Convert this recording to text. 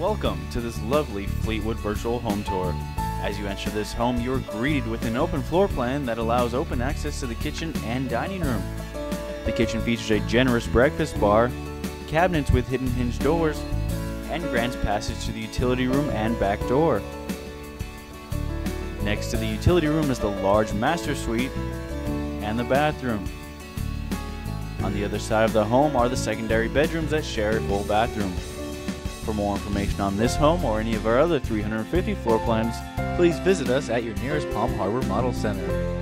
Welcome to this lovely Fleetwood virtual home tour. As you enter this home, you are greeted with an open floor plan that allows open access to the kitchen and dining room. The kitchen features a generous breakfast bar, cabinets with hidden hinge doors, and grants passage to the utility room and back door. Next to the utility room is the large master suite and the bathroom. On the other side of the home are the secondary bedrooms that share a full bathroom. For more information on this home or any of our other 350 floor plans, please visit us at your nearest Palm Harbor Model Center.